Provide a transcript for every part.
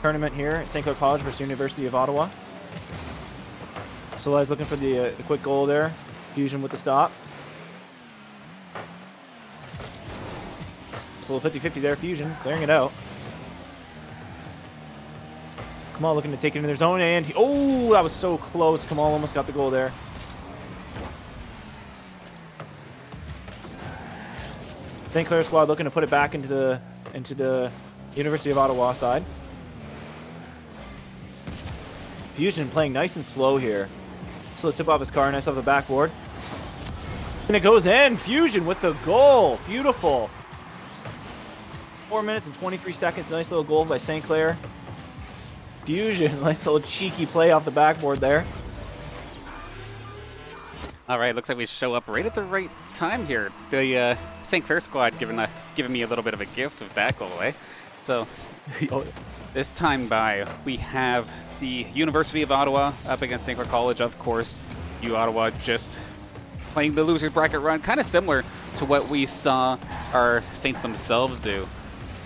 tournament here at St. Clair College versus University of Ottawa. Solei's looking for the, uh, the quick goal there. Fusion with the stop. Just a little 50-50 there. Fusion clearing it out. Kamal looking to take it in their zone, and he, oh, that was so close. Kamal almost got the goal there. St. Clair squad looking to put it back into the into the University of Ottawa side. Fusion playing nice and slow here. Slow tip off his car, nice off the backboard. And it goes in. Fusion with the goal. Beautiful. Four minutes and 23 seconds. Nice little goal by St. Clair. Fusion, nice little cheeky play off the backboard there. All right, looks like we show up right at the right time here. The uh, St. Clair squad giving a, giving me a little bit of a gift with that goal, eh? So Oh, this time by, we have the University of Ottawa up against St. Clair College, of course. U Ottawa just playing the loser's bracket run, kind of similar to what we saw our Saints themselves do.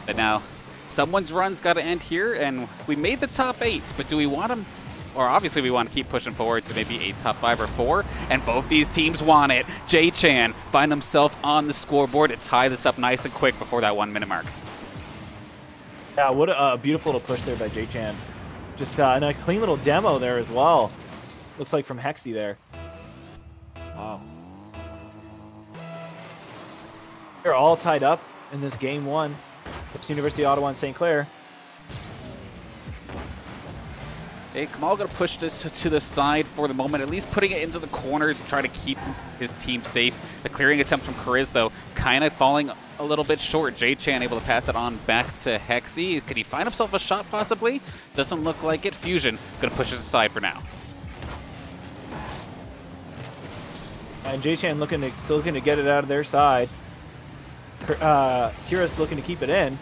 But now, someone's run's got to end here, and we made the top eight, but do we want them? Or obviously we want to keep pushing forward to maybe a top five or four, and both these teams want it. Jay Chan find himself on the scoreboard to tie this up nice and quick before that one minute mark. Yeah, what a uh, beautiful little push there by J-Chan. Just uh, and a clean little demo there as well. Looks like from Hexy there. Wow. They're all tied up in this game one. It's University of Ottawa and St. Clair. Kamal gonna push this to the side for the moment, at least putting it into the corner to try to keep his team safe. The clearing attempt from Kariz, though, kind of falling a little bit short. J-Chan able to pass it on back to Hexy. Could he find himself a shot, possibly? Doesn't look like it. Fusion gonna push this aside for now. And J-Chan looking to looking to get it out of their side. Uh, Kira's looking to keep it in.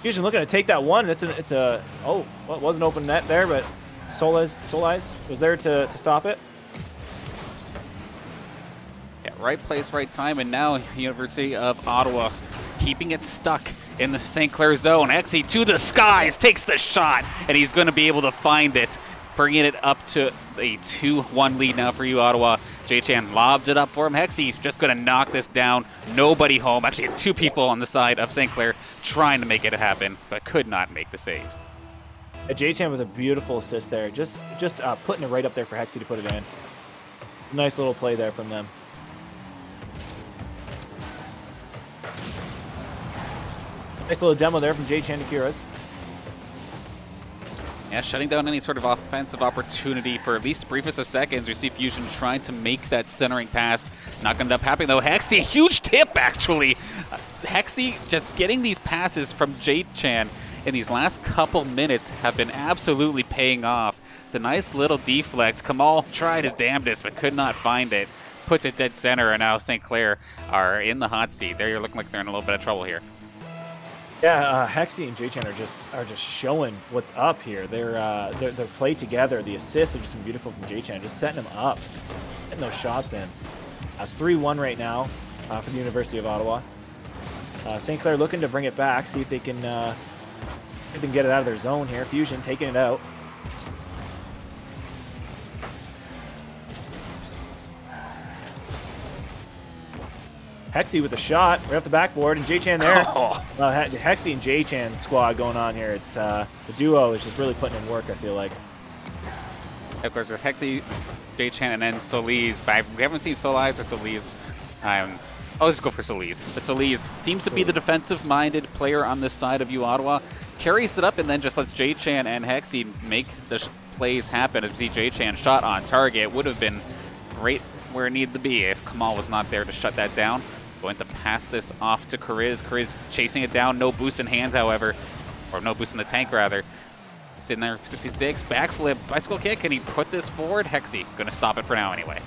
Fusion looking to take that one. It's a, it's a, oh, well, it wasn't open net there, but Solis, Solis was there to, to stop it. Yeah, right place, right time, and now University of Ottawa keeping it stuck in the St. Clair zone. Hexy to the skies, takes the shot, and he's going to be able to find it, bringing it up to a 2-1 lead now for you, Ottawa. J-Chan lobs it up for him. Hexy just going to knock this down. Nobody home. Actually, two people on the side of St. Clair trying to make it happen, but could not make the save. Uh, J-Chan with a beautiful assist there. Just just uh, putting it right up there for Hexy to put it in. A nice little play there from them. Nice little demo there from J-Chan to Kira's. Yeah, shutting down any sort of offensive opportunity for at least the briefest of seconds. We see Fusion trying to make that centering pass. Not going to end up happening, though. Hexy, a huge tip, actually. Uh, Hexy just getting these passes from Jay Chan in these last couple minutes have been absolutely paying off. The nice little deflect. Kamal tried his damnedest, but could not find it. Puts it dead center, and now St. Clair are in the hot seat. They're looking like they're in a little bit of trouble here. Yeah, uh, Hexy and J-Chan are just are just showing what's up here. They're uh, they're, they're played together. The assists are just beautiful from J-Chan, just setting them up, getting those shots in. Uh, it's 3-1 right now uh, for the University of Ottawa. Uh, St. Clair looking to bring it back, see if they can uh, if they can get it out of their zone here. Fusion taking it out. Hexy with a shot right off the backboard, and J-Chan there. Oh. Uh, Hexy and J-Chan squad going on here. It's uh, the duo is just really putting in work. I feel like. Of course, there's Hexy, J-Chan, and then Solis. But we haven't seen Solis or Solis. Um, I'll just go for Solis. But Solis seems to be the defensive-minded player on this side of U Ottawa. Carries it up and then just lets J-Chan and Hexy make the sh- plays happen. If see J-Chan shot on target, would have been right where it needed to be if Kamal was not there to shut that down. Going to pass this off to Kariz. Kariz chasing it down. No boost in hands, however. Or no boost in the tank, rather. Sitting there, 66, backflip, bicycle kick. Can he put this forward? Hexy, gonna stop it for now anyway.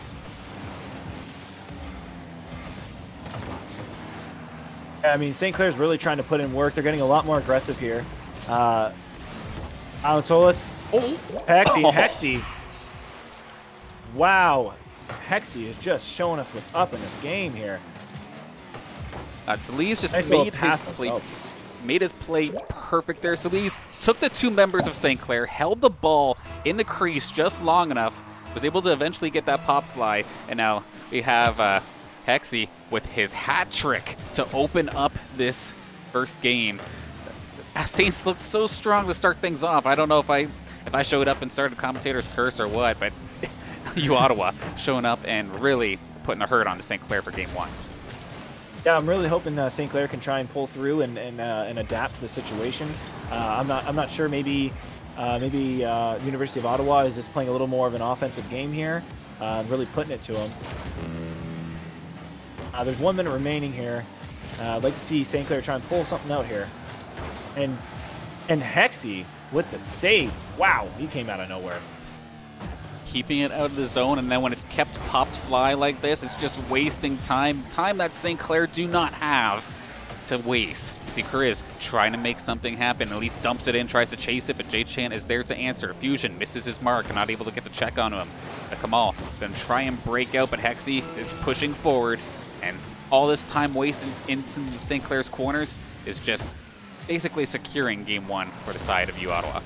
I mean, St. Clair's really trying to put in work. They're getting a lot more aggressive here. Uh, Alan Solis, Oh, Hexy, Hexy. Wow, Hexy is just showing us what's up in this game here. Uh, Solis just Nice made his play, himself. made his play perfect there. Solis took the two members of St. Clair, held the ball in the crease just long enough, was able to eventually get that pop fly, and now we have uh, Hexy with his hat trick to open up this first game. Uh, Saints looked so strong to start things off. I don't know if I if I showed up and started a commentator's curse or what, but you Ottawa showing up and really putting the hurt on the St. Clair for game one. Yeah, I'm really hoping uh, St. Clair can try and pull through and and, uh, and adapt to the situation. Uh, I'm not I'm not sure. Maybe uh, maybe uh, University of Ottawa is just playing a little more of an offensive game here, uh, really putting it to them. There's one minute remaining here. I'd like to see St. Clair try and pull something out here. And and Hexy with the save. Wow, he came out of nowhere. Keeping it out of the zone, and then when it's kept popped fly like this, it's just wasting time. Time that St. Clair do not have to waste. See, Chris trying to make something happen, at least dumps it in, tries to chase it, but Jay Chan is there to answer. Fusion misses his mark, not able to get the check on him. But Kamal gonna try and break out, but Hexy is pushing forward, and all this time wasted into St. Clair's corners is just basically securing game one for the side of U Ottawa.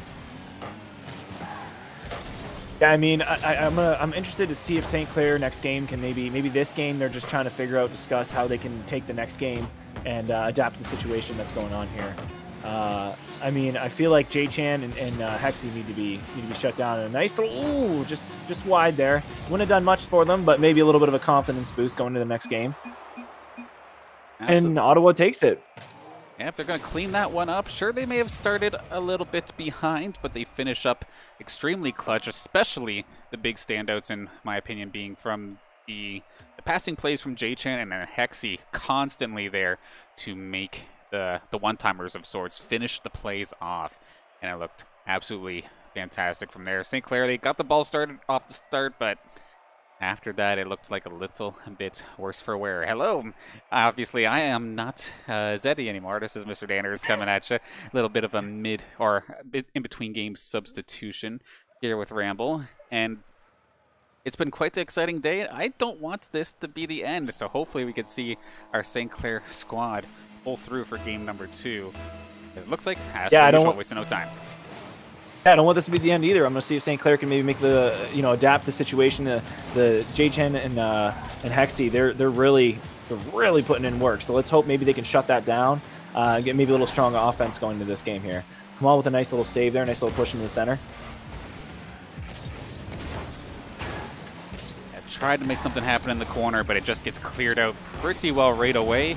Yeah, I mean, I, I, I'm I'm interested to see if St. Clair next game can maybe maybe this game they're just trying to figure out, discuss how they can take the next game and uh, adapt the situation that's going on here. Uh, I mean, I feel like Jay Chan and, and uh, Hexy need to be need to be shut down. And a nice little ooh, just just wide there. Wouldn't have done much for them, but maybe a little bit of a confidence boost going to the next game. Absolutely. And Ottawa takes it. Yeah, if they're going to clean that one up, sure, they may have started a little bit behind, but they finish up extremely clutch, especially the big standouts, in my opinion, being from the, the passing plays from J-Chan and then Hexy constantly there to make the, the one-timers of sorts finish the plays off. And it looked absolutely fantastic from there. St. Clair, they got the ball started off the start, but after that, it looked like a little bit worse for wear. Hello. Obviously, I am not uh, Zeddy anymore. This is Mr. Danners coming at you. A little bit of a mid or in between game substitution here with Ramble. And it's been quite the exciting day. I don't want this to be the end, so hopefully we can see our St. Clair squad pull through for game number two. It looks like, as Yeah, I don't usual, want- wasting no time. Yeah, I don't want this to be the end either. I'm going to see if St. Clair can maybe make the, you know, adapt the situation. The, the J Chen and uh, and Hexy, they're they're really they're really putting in work. So let's hope maybe they can shut that down. Uh, get maybe a little stronger offense going into this game here. Come on with a nice little save there, nice little push into the center. I tried to make something happen in the corner, but it just gets cleared out pretty well right away.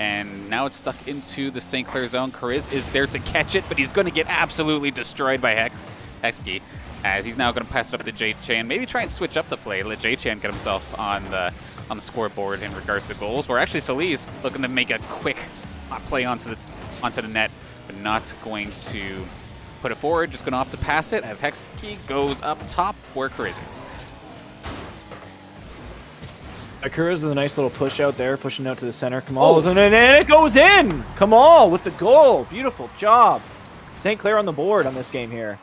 And now it's stuck into the St. Clair zone. Kariz is there to catch it, but he's going to get absolutely destroyed by Hex Hexkey. As he's now going to pass it up to J Chan. Maybe try and switch up the play. Let J Chan get himself on the on the scoreboard in regards to goals. Where actually Solis looking to make a quick uh, play onto the onto the net, but not going to put it forward. Just going to opt to pass it as Hexkey goes up top where Kariz is. Akura's with a nice little push out there, pushing out to the center. Come Oh. on, and it goes in. Kamal with the goal. Beautiful job. St. Clair on the board on this game here.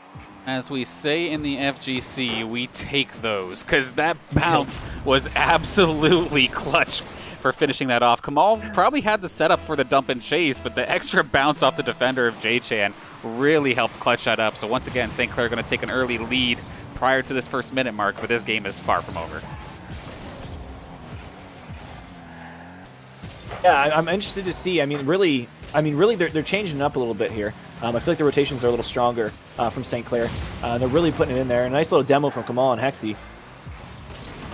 As we say in the FGC, we take those because that bounce was absolutely clutch for finishing that off. Kamal probably had the setup for the dump and chase, but the extra bounce off the defender of J-Chan really helped clutch that up. So once again, St. Clair going to take an early lead prior to this first minute mark, but this game is far from over. Yeah, I'm interested to see. I mean, really, I mean, really, they're, they're changing it up a little bit here. Um, I feel like the rotations are a little stronger uh, from St. Clair. Uh, they're really putting it in there. A nice little demo from Kamal and Hexy.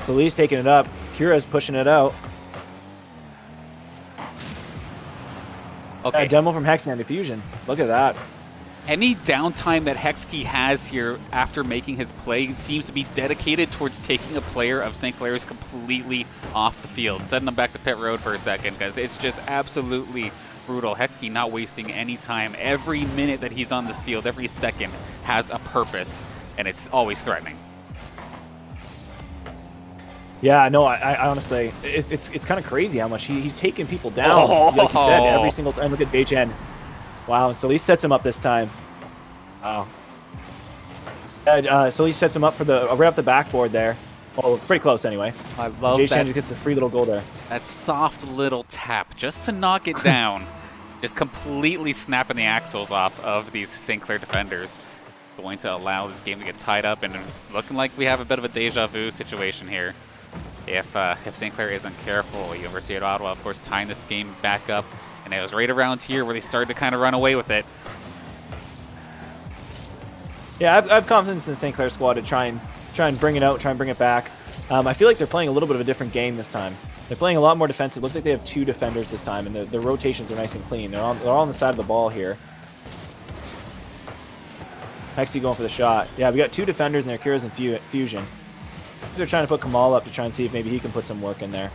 Felice taking it up. Kira's pushing it out. Okay. A demo from Hexy and diffusion. Look at that. Any downtime that Hexkey has here after making his play seems to be dedicated towards taking a player of St. Clair's completely off the field, sending them back to pit road for a second because it's just absolutely brutal. Hexkey not wasting any time. Every minute that he's on this field, every second has a purpose, and it's always threatening. Yeah, no, I, I honestly, it's it's it's kind of crazy how much he, he's taking people down. Like you said, every Oh. single time. Look at Chen. Wow, so he sets him up this time. Wow. Uh, uh, so he sets him up for the right off the backboard there. Oh, pretty close anyway. I love Jay that. Just gets a free little goal there. That soft little tap just to knock it down. just completely snapping the axles off of these St. Clair defenders. Going to allow this game to get tied up, and it's looking like we have a bit of a deja vu situation here. If uh, if St. Clair isn't careful, University of Ottawa, of course, tying this game back up, and it was right around here where they started to kind of run away with it. Yeah, I've, I have confidence in the St. Clair squad to try and try and bring it out, try and bring it back. Um, I feel like they're playing a little bit of a different game this time. They're playing a lot more defensive. Looks like they have two defenders this time, and the, the rotations are nice and clean. They're they're all on the side of the ball here. Hexy going for the shot. Yeah, we got two defenders in there, Kira's and Fusion. They're trying to put Kamal up to try and see if maybe he can put some work in there.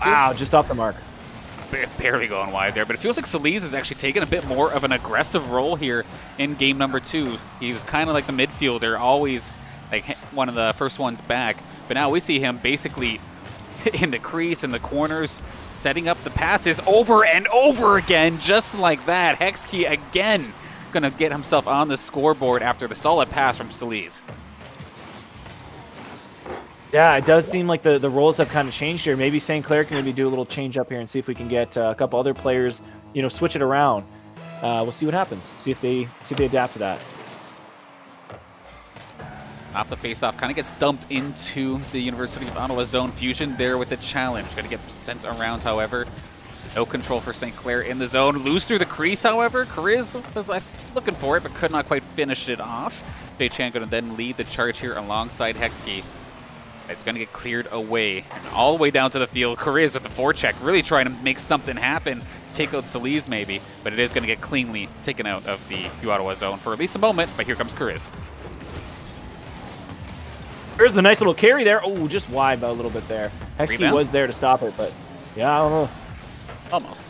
Wow, just off the mark. barely going wide there, but it feels like Solis is actually taking a bit more of an aggressive role here in game number two. He was kind of like the midfielder, always like one of the first ones back, but now we see him basically in the crease, in the corners, setting up the passes over and over again, just like that. Hexkey again going to get himself on the scoreboard after the solid pass from Solis. Yeah, it does seem like the, the roles have kind of changed here. Maybe St. Clair can maybe do a little change up here and see if we can get uh, a couple other players, you know, switch it around. Uh, we'll see what happens. See if they see if they adapt to that. Off the face-off, kind of gets dumped into the University of Ottawa zone fusion there with the challenge. Going to get sent around, however. No control for St. Clair in the zone. Loose through the crease, however. Kariz was looking for it, but could not quite finish it off. Jay Chan going to then lead the charge here alongside Hexkey. It's going to get cleared away. And all the way down to the field. Kariz with the forecheck, really trying to make something happen. Take out Solis maybe, but it is going to get cleanly taken out of the U Ottawa zone for at least a moment, but here comes Kariz. There's a nice little carry there. Oh, just wide by a little bit there. Hexkey was there to stop it, but yeah, I don't know. Almost.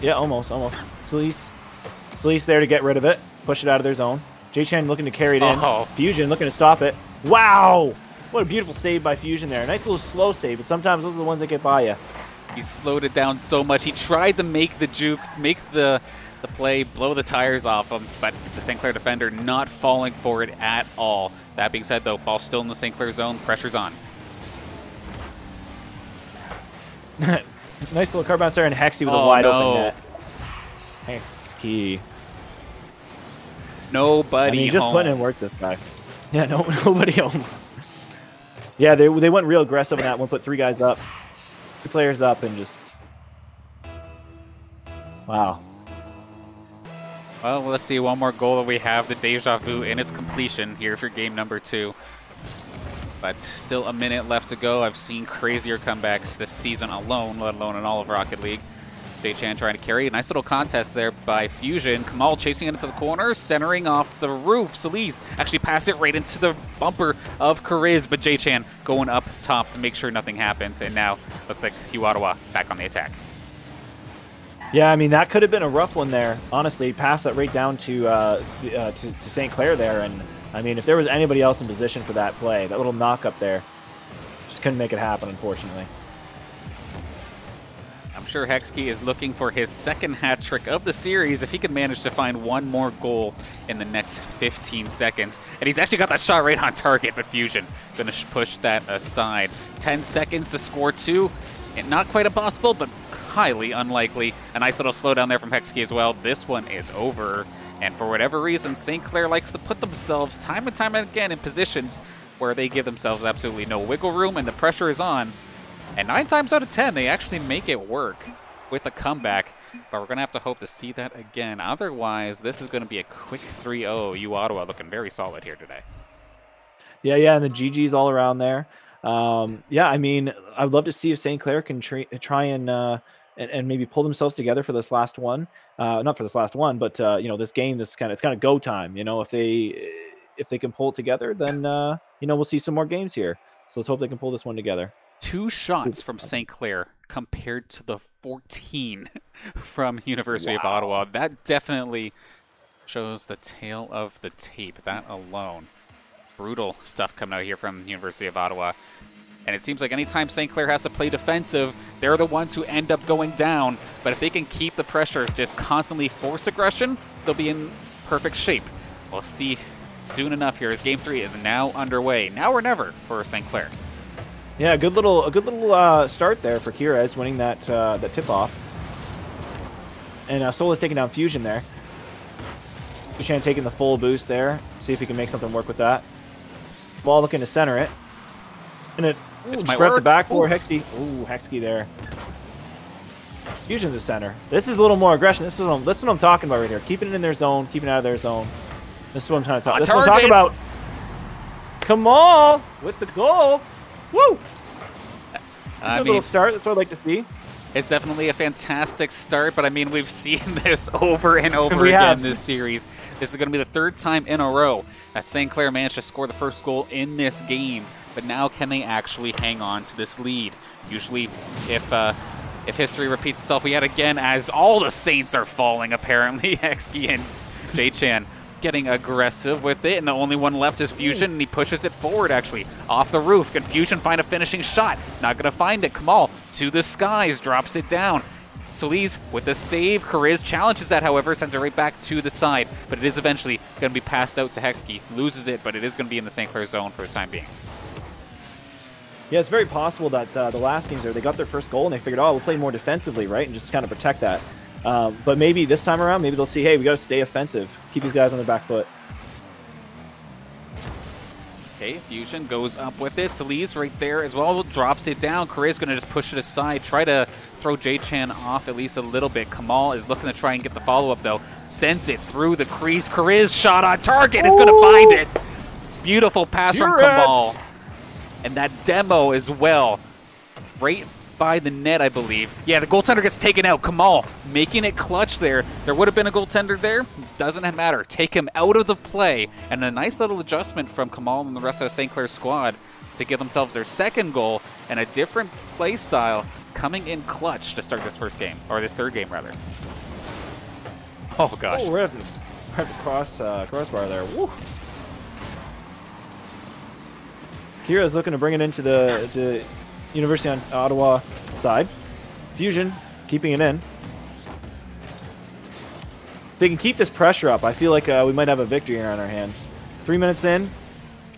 Yeah, almost, almost. Solis, Solis there to get rid of it, push it out of their zone. J-Chen looking to carry it in. Oh. Fusion looking to stop it. Wow! What a beautiful save by Fusion there. Nice little slow save, but sometimes those are the ones that get by you. He slowed it down so much. He tried to make the juke, make the the play, blow the tires off him, but the St. Clair defender not falling for it at all. That being said, though, ball still in the St. Clair zone. Pressure's on. nice little car bounce there and Hexy with oh, a wide no. open net. Hexy. Nobody I mean, just home. putting in work this guy. Yeah, no, nobody home. Yeah, they, they went real aggressive in that one. Put three guys up, two players up, and just wow. Well, let's see one more goal that we have the deja vu in its completion here for game number two. But still a minute left to go. I've seen crazier comebacks this season alone, let alone in all of Rocket League. Chan trying to carry. A nice little contest there by Fusion. Kamal chasing it into the corner, centering off the roof. Solis actually passed it right into the bumper of Kariz, but J-Chan going up top to make sure nothing happens. And now looks like U Ottawa back on the attack. Yeah, I mean that could have been a rough one there. Honestly, pass that right down to uh, uh, to, to St. Clair there, and I mean if there was anybody else in position for that play, that little knock up there, just couldn't make it happen, unfortunately. I'm sure Hexkey is looking for his second hat trick of the series if he can manage to find one more goal in the next 15 seconds. And he's actually got that shot right on target, but Fusion going to push that aside. 10 seconds to score two. And not quite impossible, but highly unlikely. A nice little slowdown there from Hexkey as well. This one is over. And for whatever reason, St. Clair likes to put themselves time and time again in positions where they give themselves absolutely no wiggle room and the pressure is on. And nine times out of ten, they actually make it work with a comeback. But we're going to have to hope to see that again. Otherwise, this is going to be a quick 3-0. U Ottawa looking very solid here today. Yeah, yeah, and the GG's all around there. Um, yeah, I mean, I'd love to see if St. Clair can try, try and, uh, and, and maybe pull themselves together for this last one. Uh, not for this last one, but uh, you know, this game, this kind of it's kind of go time. You know, if they if they can pull it together, then uh, you know we'll see some more games here. So let's hope they can pull this one together. Two shots from St. Clair compared to the 14 from University wow. of Ottawa. That definitely shows the tail of the tape. That alone. Brutal stuff coming out here from University of Ottawa. And it seems like anytime St. Clair has to play defensive, they're the ones who end up going down. But if they can keep the pressure, just constantly force aggression, they'll be in perfect shape. We'll see soon enough here as Game 3 is now underway. Now or never for St. Clair. Yeah, good little a good little uh, start there for Kirez winning that uh, that tip off. And uh, Sola's taking down Fusion there. Dushan taking the full boost there. See if he can make something work with that. Ball looking to center it. And it This ooh, might the back for. Hexy. Ooh, Hexy there. Fusion the center. This is a little more aggression. This is what I'm, this is what I'm talking about right here. Keeping it in their zone, keeping it out of their zone. This is what I'm trying to talk. This is what I'm talking about. Kamal with the goal. Woo! I Good mean, little start. That's what I'd like to see. It's definitely a fantastic start, but I mean, we've seen this over and over We again have. this series. This is going to be the third time in a row that St. Clair managed to score the first goal in this game. But now, can they actually hang on to this lead? Usually, if uh, if history repeats itself yet again, as all the Saints are falling, apparently, Hexkey and J-Chan getting aggressive with it, and the only one left is Fusion, and he pushes it forward, actually, off the roof. Can Fusion find a finishing shot? Not going to find it. Kamal to the skies, drops it down. Solis with the save. Kariz challenges that, however, sends it right back to the side, but it is eventually going to be passed out to Hexkey. Loses it, but it is going to be in the St. Clair zone for the time being. Yeah, it's very possible that uh, the last games there, they got their first goal and they figured, oh, we'll play more defensively, right, and just kind of protect that. Um, but maybe this time around, maybe they'll see, hey, we got to stay offensive, keep these guys on their back foot. Okay, Fusion goes up with it. Solis right there as well, drops it down. Kariz going to just push it aside, try to throw J-Chan off at least a little bit. Kamal is looking to try and get the follow-up, though. Sends it through the crease. Kariz shot on target is going to find it. Beautiful pass from You're it. Kamal. And that demo as well. Right by the net, I believe. Yeah, the goaltender gets taken out. Kamal making it clutch there. There would have been a goaltender there. Doesn't matter. Take him out of the play. And a nice little adjustment from Kamal and the rest of the St. Clair squad to give themselves their second goal and a different play style coming in clutch to start this first game, or this third game, rather. Oh, gosh. Oh, right at the, right at the cross, uh, crossbar there. Woo. Kira's looking to bring it into the to University on Ottawa side. Fusion keeping it in. If they can keep this pressure up, I feel like uh, we might have a victory here on our hands. Three minutes in,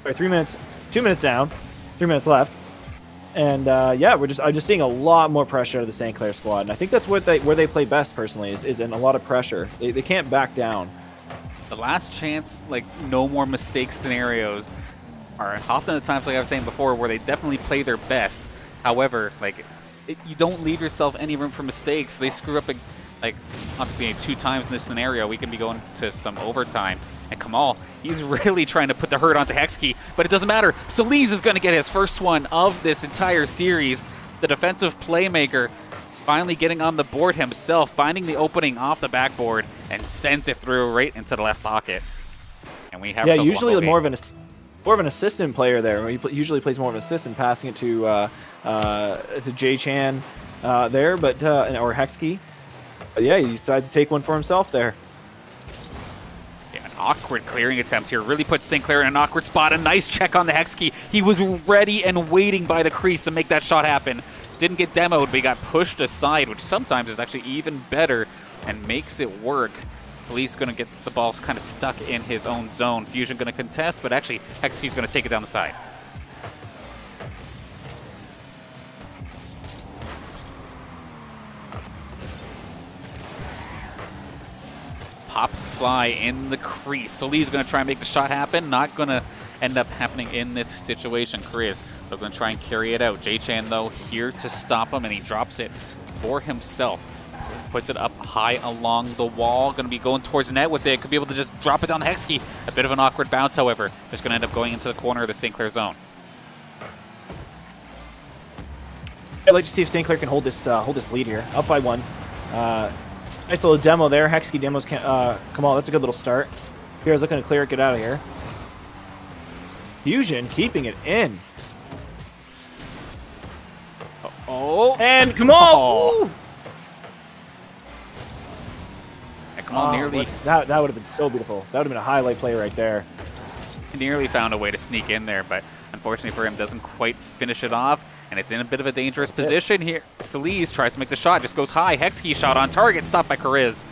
or three minutes, two minutes down, three minutes left, and uh, yeah, we're just I'm just seeing a lot more pressure out of the St. Clair squad, and I think that's what they where they play best personally is, is in a lot of pressure. They, they can't back down. the last chance, like no more mistake scenarios, are often the times, like I was saying before, where they definitely play their best. However, like it, you don't leave yourself any room for mistakes. They screw up, like, like obviously two times in this scenario. We can be going to some overtime. And Kamal, he's really trying to put the hurt onto Hexkey, but it doesn't matter. Solis is going to get his first one of this entire series. The defensive playmaker finally getting on the board himself, finding the opening off the backboard, and sends it through right into the left pocket. And we have Yeah, usually more game. of an more of an assistant player there. He usually plays more of an assistant, passing it to uh, uh, to Jay Chan uh, there, but uh, or Hexkey. Yeah, he decides to take one for himself there. Yeah, an awkward clearing attempt here really puts St. Clair in an awkward spot. A nice check on the hex key. He was ready and waiting by the crease to make that shot happen. Didn't get demoed, but he got pushed aside, which sometimes is actually even better and makes it work. Solis going to get the ball kind of stuck in his own zone. Fusion going to contest, but actually Hexkey's going to take it down the side. Pop fly in the crease. Solis going to try and make the shot happen. Not going to end up happening in this situation. Chris, they're going to try and carry it out. J-Chan, though, here to stop him, and he drops it for himself. Puts it up high along the wall. Going to be going towards net with it. Could be able to just drop it down the Hexkey. A bit of an awkward bounce, however. Just going to end up going into the corner of the St. Clair zone. To see if St. Clair can hold this uh, hold this lead here, up by one. Uh, nice little demo there. Hexkey demos can uh, come on. That's a good little start. Here's looking to clear it, get out of here. Fusion keeping it in, Oh, and come on. Oh. And come on, Oh, nearly. that that would have been so beautiful. That would have been a highlight play right there. He nearly found a way to sneak in there, but unfortunately for him, doesn't quite finish it off, and it's in a bit of a dangerous position here. Solis tries to make the shot, just goes high. Hexkey shot on target, stopped by Kariz.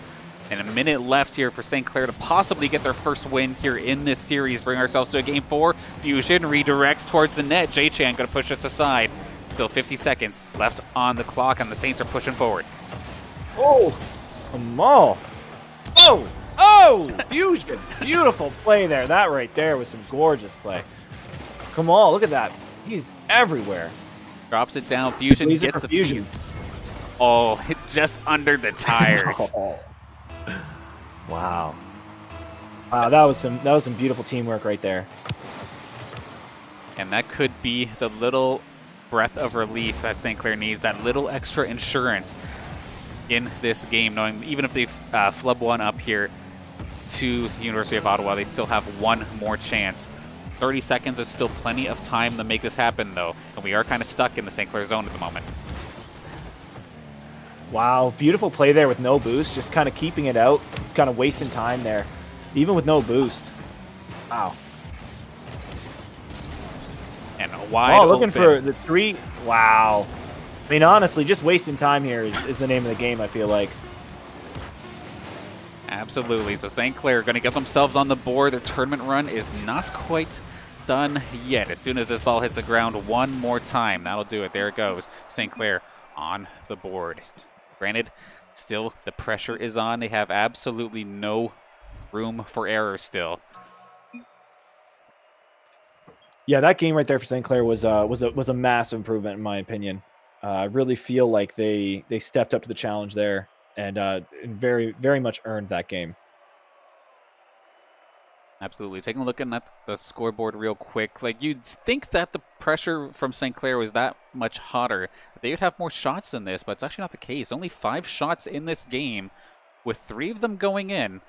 And a minute left here for St. Clair to possibly get their first win here in this series. Bring ourselves to a game four. Fusion redirects towards the net. J-Chan going to push us aside. Still 50 seconds left on the clock, and the Saints are pushing forward. Oh, Kamal. Oh, oh, Fusion. Beautiful play there. That right there was some gorgeous play. Kamal, look at that. He's everywhere. Drops it down. Fusion Laser gets a Fusion. piece. Oh, hit just under the tires. Oh. Wow. Wow, that was some that was some beautiful teamwork right there. And that could be the little breath of relief that St. Clair needs, that little extra insurance in this game, knowing even if they uh, flub one up here to University of Ottawa, they still have one more chance. 30 seconds is still plenty of time to make this happen, though, and we are kind of stuck in the St. Clair zone at the moment. Wow, beautiful play there with no boost, just kind of keeping it out, kind of wasting time there, even with no boost. Wow. And a wide oh, looking open. for the three. Wow. I mean, honestly, just wasting time here is, is the name of the game, I feel like. Absolutely. So St. Clair going to get themselves on the board. Their tournament run is not quite done yet. As soon as this ball hits the ground one more time, that'll do it. There it goes. St. Clair on the board. Granted, still the pressure is on. They have absolutely no room for error still. Yeah, that game right there for St. Clair was uh, was a was a massive improvement in my opinion. Uh, I really feel like they they stepped up to the challenge there and uh, very very much earned that game. Absolutely. Taking a look at the scoreboard real quick, like you'd think that the pressure from St. Clair was that much hotter. They would have more shots than this, but it's actually not the case. Only five shots in this game, with three of them going in.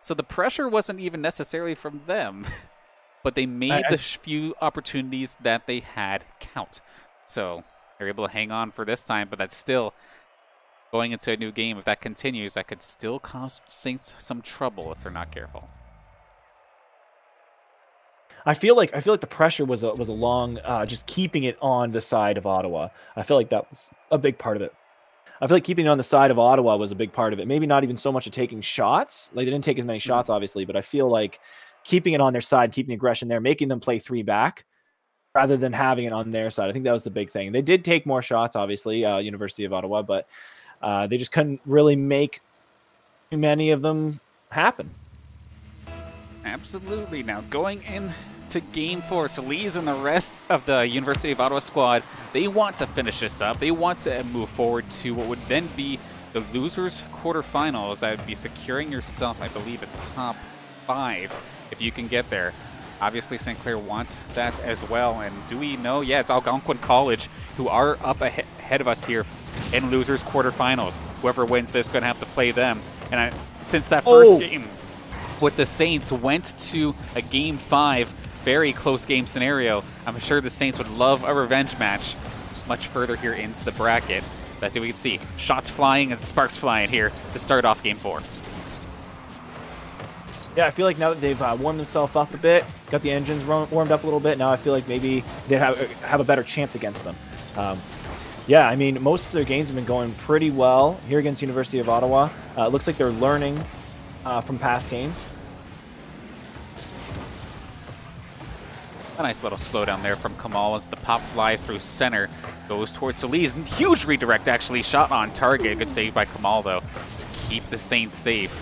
So the pressure wasn't even necessarily from them, but they made I- the sh- few opportunities that they had count. So they're able to hang on for this time, but that's still going into a new game. If that continues, that could still cause Saints some trouble if they're not careful. I feel like I feel like the pressure was a was a long uh, just keeping it on the side of Ottawa. I feel like that was a big part of it. I feel like keeping it on the side of Ottawa was a big part of it. Maybe not even so much of taking shots. Like they didn't take as many shots, obviously, but I feel like keeping it on their side, keeping the aggression there, making them play three back, rather than having it on their side. I think that was the big thing. They did take more shots, obviously, uh, University of Ottawa, but uh, they just couldn't really make too many of them happen. Absolutely. Now going into game four, Solis and the rest of the University of Ottawa squad, they want to finish this up. They want to move forward to what would then be the losers quarterfinals. That would be securing yourself, I believe, a top five if you can get there. Obviously, St. Clair want that as well. And do we know? Yeah, it's Algonquin College who are up ahead of us here in losers quarterfinals. Whoever wins this going to have to play them. And I, since that first Oh. game with the Saints went to a game five, very close game scenario. I'm sure the Saints would love a revenge match It's much further here into the bracket. That's what we can see. Shots flying and sparks flying here to start off game four. Yeah, I feel like now that they've uh, warmed themselves up a bit, got the engines warmed up a little bit, now I feel like maybe they have have a better chance against them. Um, yeah, I mean, most of their games have been going pretty well here against University of Ottawa. Uh, it looks like they're learning uh, from past games. A nice little slowdown there from Kamal as the pop fly through center goes towards Solis. Huge redirect actually, shot on target. Good save by Kamal though to keep the Saints safe.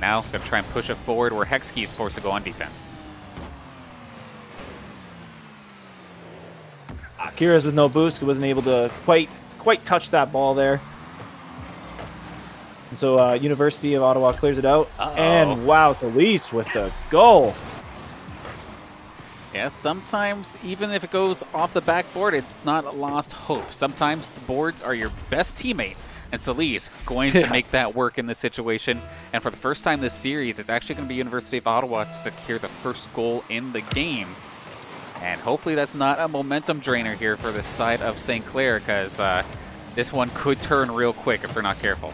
Now gonna try and push it forward where Hexkey is forced to go on defense. Akira's with no boost, He wasn't able to quite quite touch that ball there. And so uh, University of Ottawa clears it out, Uh-oh. and wow, Felice with the goal. Yeah, sometimes even if it goes off the backboard, it's not a lost hope. Sometimes the boards are your best teammate. And Solis going to make that work in this situation. And for the first time this series, it's actually going to be University of Ottawa to secure the first goal in the game. And hopefully that's not a momentum drainer here for the side of St. Clair, because uh, this one could turn real quick if they're not careful.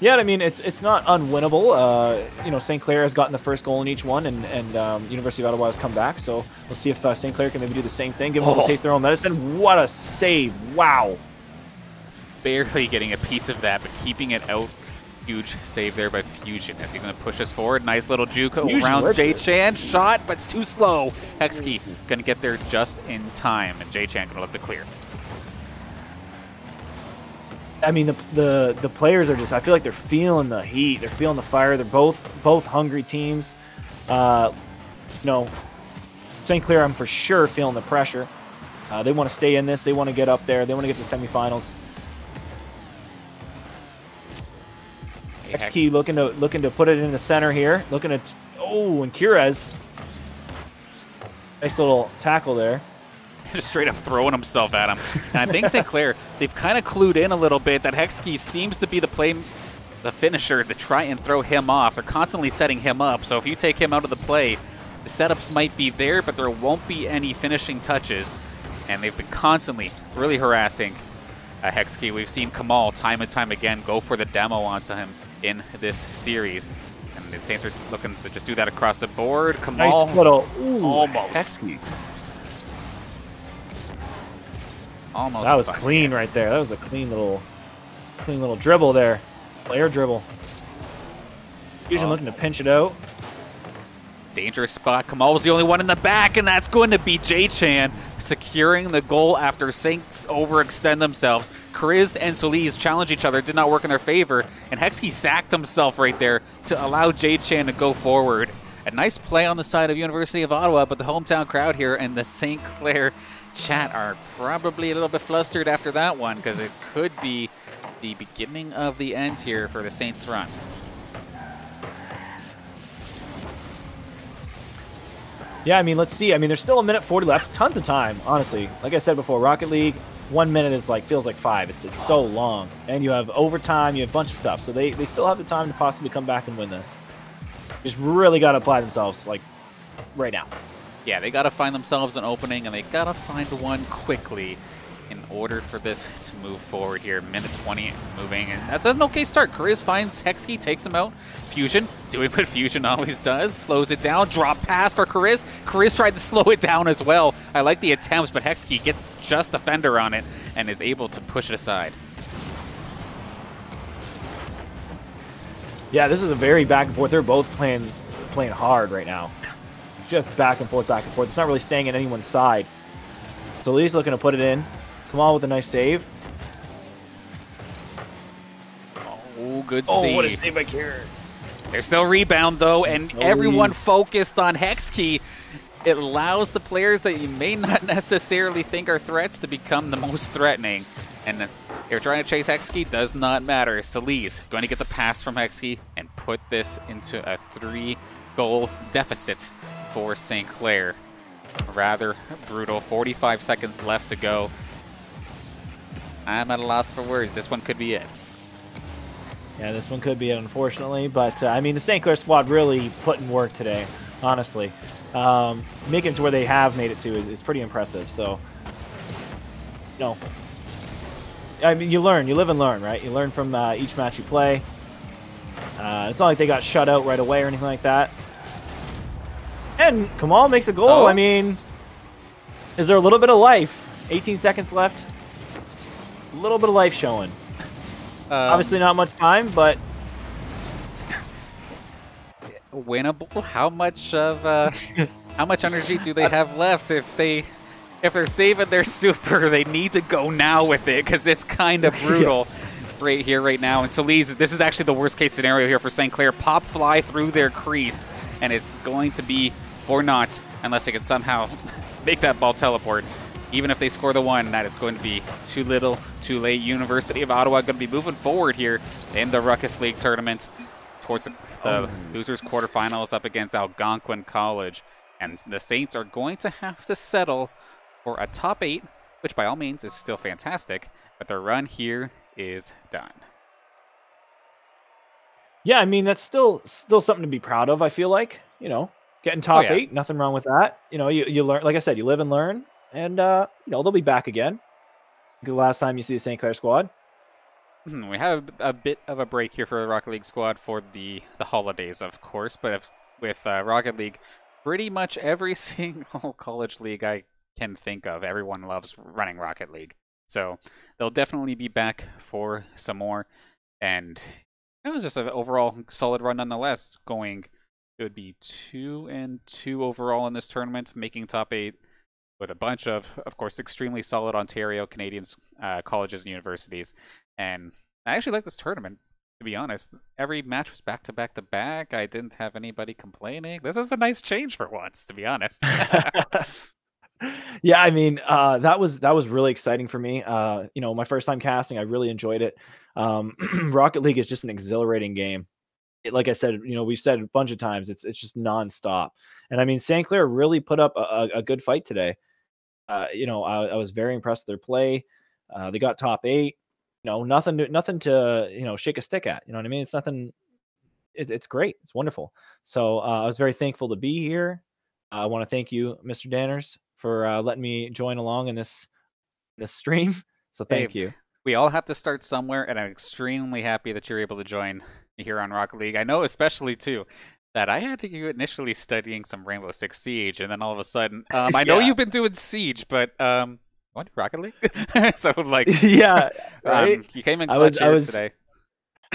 Yeah, I mean it's it's not unwinnable. Uh, you know, St. Clair has gotten the first goal in each one, and and um, University of Ottawa has come back. So we'll see if uh, St. Clair can maybe do the same thing, give them a Oh. taste of their own medicine. What a save! Wow. barely getting a piece of that, but keeping it out. Huge save there by Fusion. Is he going to push us forward? Nice little juke Fusion around Jay Chan. Shot, but it's too slow. Hexkey going to get there just in time, and Jay Chan going to look to clear. I mean, the, the the players are just. I feel like they're feeling the heat. They're feeling the fire. They're both both hungry teams. Uh, you know, St. Clair, I'm for sure feeling the pressure. Uh, they want to stay in this. They want to get up there. They want to get to semifinals. X key looking to looking to put it in the center here. Looking at oh, and Kurez. Nice little tackle there. just straight up throwing himself at him. And I think St. Clair, they've kind of clued in a little bit that Hexkey seems to be the play, the finisher to try and throw him off. They're constantly setting him up, so if you take him out of the play, the setups might be there, but there won't be any finishing touches. And they've been constantly really harassing uh, Hexkey. We've seen Kamal time and time again go for the demo onto him in this series. And the Saints are looking to just do that across the board. Kamal nice little ooh, almost. Almost. That was clean right there. That was a clean little, clean little dribble there. Player dribble. Fusion oh. looking to pinch it out. Dangerous spot. Kamal was the only one in the back, and that's going to be J-Chan securing the goal after Saints overextend themselves. Chris and Solis challenge each other. Did not work in their favor, and Hexkey sacked himself right there to allow J-Chan to go forward. A nice play on the side of University of Ottawa, but the hometown crowd here and the St. Clair chat are probably a little bit flustered after that one because it could be the beginning of the end here for the Saints run. Yeah, I mean, let's see. I mean, there's still a minute 40 left. Tons of time, honestly. Like I said before, Rocket League, one minute is like feels like five. It's it's so long. And you have overtime, you have a bunch of stuff. So they, they still have the time to possibly come back and win this. Just really got to apply themselves, like, right now yeah, they got to find themselves an opening, and they got to find one quickly in order for this to move forward here. Minute 20 moving, and that's an okay start. Chris finds Hexkey, takes him out. Fusion, doing what Fusion always does, slows it down. Drop pass for Chris. Chris tried to slow it down as well. I like the attempts, but Hexkey gets just a fender on it and is able to push it aside. Yeah, this is a very back and forth. They're both playing playing hard right now just back and forth, back and forth. It's not really staying at anyone's side. Solis looking to put it in. Come on with a nice save. Oh, good oh, save. Oh, what a save by Carrot. There's no rebound, though, and no everyone lead. focused on Hexkey. It allows the players that you may not necessarily think are threats to become the most threatening. And if you're trying to chase Hexkey, does not matter. Solis going to get the pass from Hexkey and put this into a three-goal deficit for St. Clair. Rather brutal. 45 seconds left to go. I'm at a loss for words. This one could be it. Yeah, this one could be it, unfortunately. But, uh, I mean, the St. Clair squad really put in work today, honestly. Um, making it to where they have made it to is, is pretty impressive. So, no. I mean, you learn. You live and learn, right? You learn from uh, each match you play. Uh, it's not like they got shut out right away or anything like that. And Kamal makes a goal. Oh. I mean, is there a little bit of life? 18 seconds left. A little bit of life showing. Um, Obviously not much time, but winnable. How much of uh, how much energy do they have left if they if they're saving their super? They need to go now with it because it's kind of brutal. yeah. Right here, right now. And Solis, this is actually the worst case scenario here for St. Clair. Pop fly through their crease, and it's going to be for naught unless they can somehow make that ball teleport. Even if they score the one, that is going to be too little, too late. University of Ottawa going to be moving forward here in the Ruckus League tournament towards the oh. losers quarterfinals up against Algonquin College. And the Saints are going to have to settle for a top eight, which by all means is still fantastic, but their run here is done. Yeah, I mean that's still still something to be proud of. I feel like you know getting top oh, yeah. eight, nothing wrong with that. You know, you, you learn, like I said, you live and learn, and uh, you know they'll be back again. The last time you see the St. Clair squad. Hmm, we have a bit of a break here for the Rocket League squad for the the holidays, of course. But if, with uh, Rocket League, pretty much every single college league I can think of, everyone loves running Rocket League. So they'll definitely be back for some more. And it was just an overall solid run nonetheless, going it would be two and two overall in this tournament, making top eight with a bunch of, of course, extremely solid Ontario Canadian uh, colleges and universities. And I actually like this tournament. To be honest, every match was back to back to back. I didn't have anybody complaining. This is a nice change for once, to be honest. yeah, I mean, uh, that was that was really exciting for me. Uh, you know, my first time casting, I really enjoyed it. Um, Rocket League is just an exhilarating game. It, like I said, you know, we've said a bunch of times, it's it's just nonstop. And I mean, St. Clair really put up a, a good fight today. Uh, you know, I, I, was very impressed with their play. Uh, they got top eight. You know, nothing to nothing to you know shake a stick at. You know what I mean? It's nothing. It, it's great. It's wonderful. So uh, I was very thankful to be here. I want to thank you, Mr. Danners, for uh, letting me join along in this this stream. So thank hey, you. We all have to start somewhere, and I'm extremely happy that you're able to join here on Rocket League. I know, especially too, that I had you initially studying some Rainbow Six Siege, and then all of a sudden, um, I yeah. know you've been doing Siege, but um, what Rocket League? so like, yeah, um, right? um, you came in clutch I was, I was, today.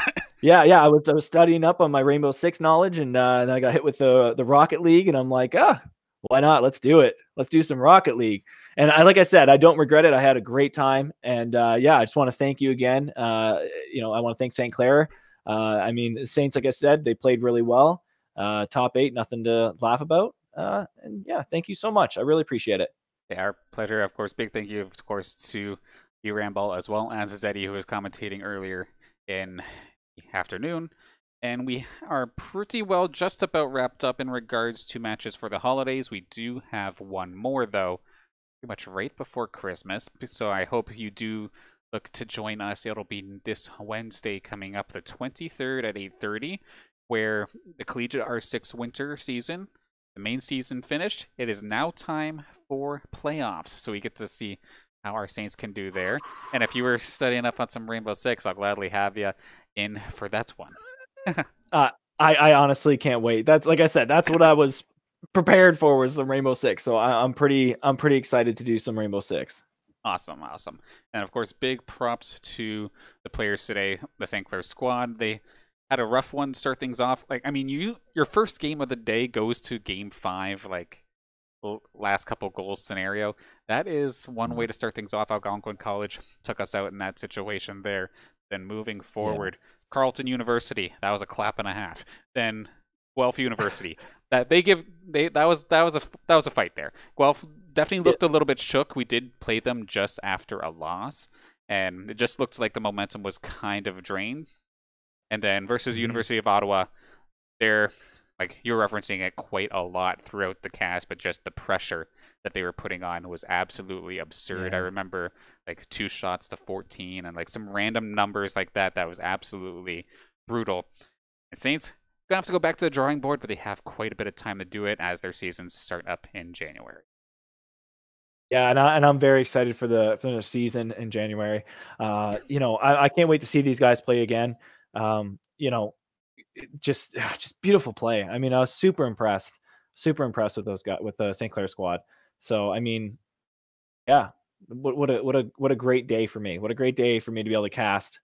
yeah, yeah, I was I was studying up on my Rainbow Six knowledge, and, uh, and then I got hit with the the Rocket League, and I'm like, ah, why not? Let's do it. Let's do some Rocket League. And I, like I said, I don't regret it. I had a great time. And uh, yeah, I just want to thank you again. Uh, you know, I want to thank St. Clair. Uh, I mean, Saints, like I said, they played really well. Uh, top eight, nothing to laugh about. Uh, and yeah, thank you so much. I really appreciate it. Yeah, our pleasure. Of course, big thank you, of course, to you, Ramball, as well as Zeddy, who was commentating earlier in the afternoon. And we are pretty well just about wrapped up in regards to matches for the holidays. We do have one more, though, pretty much right before Christmas. So I hope you do look to join us. It'll be this Wednesday coming up, the 23rd at 8.30, where the Collegiate R6 winter season, the main season finished. It is now time for playoffs. So we get to see how our Saints can do there. And if you were studying up on some Rainbow Six, I'll gladly have you in for that one. uh, I, I honestly can't wait. That's like I said, that's what I was prepared for was the Rainbow Six. So I, I'm pretty I'm pretty excited to do some Rainbow Six. Awesome, awesome. And of course, big props to the players today, the St. Clair squad. They had a rough one start things off. Like, I mean, you your first game of the day goes to game five, like last couple goals scenario. That is one way mm-hmm. to start things off. Algonquin College took us out in that situation there. Then moving forward, yeah. Carleton University. That was a clap and a half. Then Guelph University. that they give they that was that was a that was a fight there. Guelph definitely looked a little bit shook. We did play them just after a loss, and it just looked like the momentum was kind of drained. And then versus mm-hmm. University of Ottawa, they're like you're referencing it quite a lot throughout the cast, but just the pressure that they were putting on was absolutely absurd. Yeah. I remember like two shots to 14 and like some random numbers like that. That was absolutely brutal. And Saints gonna have to go back to the drawing board, but they have quite a bit of time to do it as their seasons start up in January. Yeah, and, I, and I'm very excited for the for the season in January. Uh, you know, I, I can't wait to see these guys play again. Um, you know, just just beautiful play. I mean, I was super impressed, super impressed with those guys with the St. Clair squad. So I mean, yeah, what what a what a what a great day for me. What a great day for me to be able to cast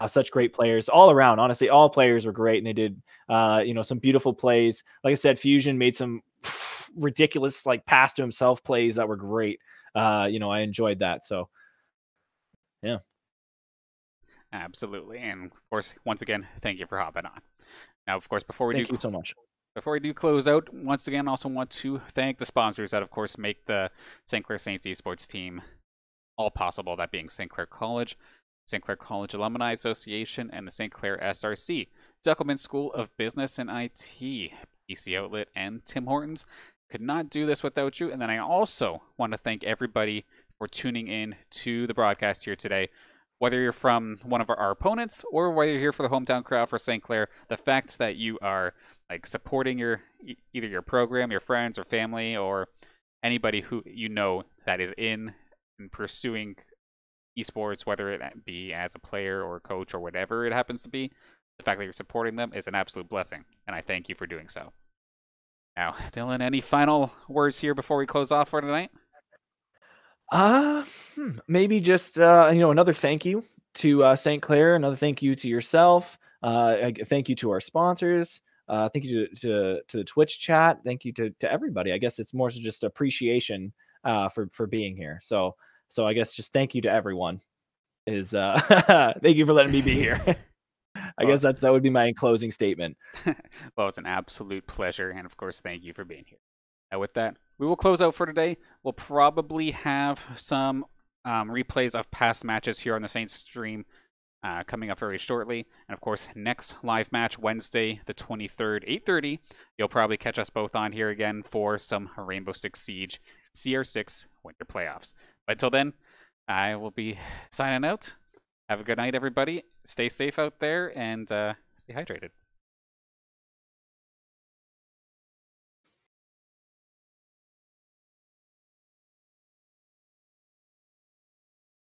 uh, such great players all around. Honestly, all players were great, and they did uh, you know some beautiful plays. Like I said, Fusion made some ridiculous like pass to himself plays that were great. Uh, you know, I enjoyed that. So yeah. Absolutely. And of course, once again, thank you for hopping on. Now, of course, before we thank do you so much. Before we do close out, once again, I also want to thank the sponsors that, of course, make the St. Clair Saints esports team all possible. That being St. Clair College, St. Clair College Alumni Association, and the St. Clair SRC, Zekelman School of Business and IT, PC Outlet, and Tim Hortons. Could not do this without you. And then I also want to thank everybody for tuning in to the broadcast here today whether you're from one of our, our, opponents or whether you're here for the hometown crowd for St. Clair, the fact that you are like supporting your either your program, your friends or family, or anybody who you know that is in and pursuing esports, whether it be as a player or a coach or whatever it happens to be, the fact that you're supporting them is an absolute blessing, and I thank you for doing so. Now, Dylan, any final words here before we close off for tonight? Uh, hmm, maybe just uh, you know another thank you to uh, St. Clair, another thank you to yourself. Uh, thank you to our sponsors. Uh, thank you to, to, to the Twitch chat. Thank you to, to everybody. I guess it's more so just appreciation uh, for for being here. So so I guess just thank you to everyone. Is uh, thank you for letting me be here. I well, guess that that would be my closing statement. well, it's an absolute pleasure, and of course, thank you for being here. Now, with that, we will close out for today. We'll probably have some um, replays of past matches here on the Saints stream uh, coming up very shortly. And of course, next live match Wednesday, the 23rd, 8:30. You'll probably catch us both on here again for some Rainbow Six Siege CR6 Winter Playoffs. But until then, I will be signing out. Have a good night, everybody. Stay safe out there and uh, stay hydrated.